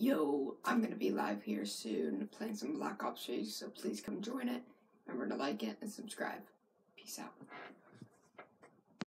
Yo, I'm gonna be live here soon playing some Black Ops 3, so please come join it. Remember to like it and subscribe. Peace out.